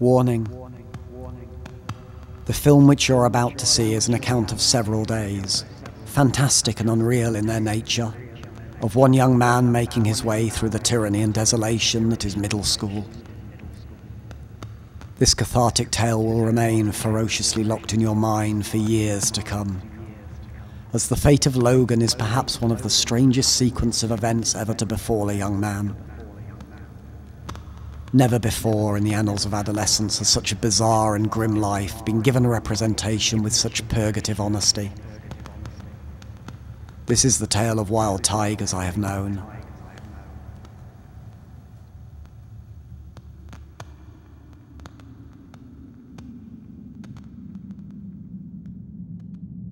Warning. The film which you're about to see is an account of several days, fantastic and unreal in their nature, of one young man making his way through the tyranny and desolation that is middle school. This cathartic tale will remain ferociously locked in your mind for years to come, as the fate of Logan is perhaps one of the strangest sequence of events ever to befall a young man. Never before in the annals of adolescence has such a bizarre and grim life been given a representation with such purgative honesty. This is the tale of wild tigers I have known,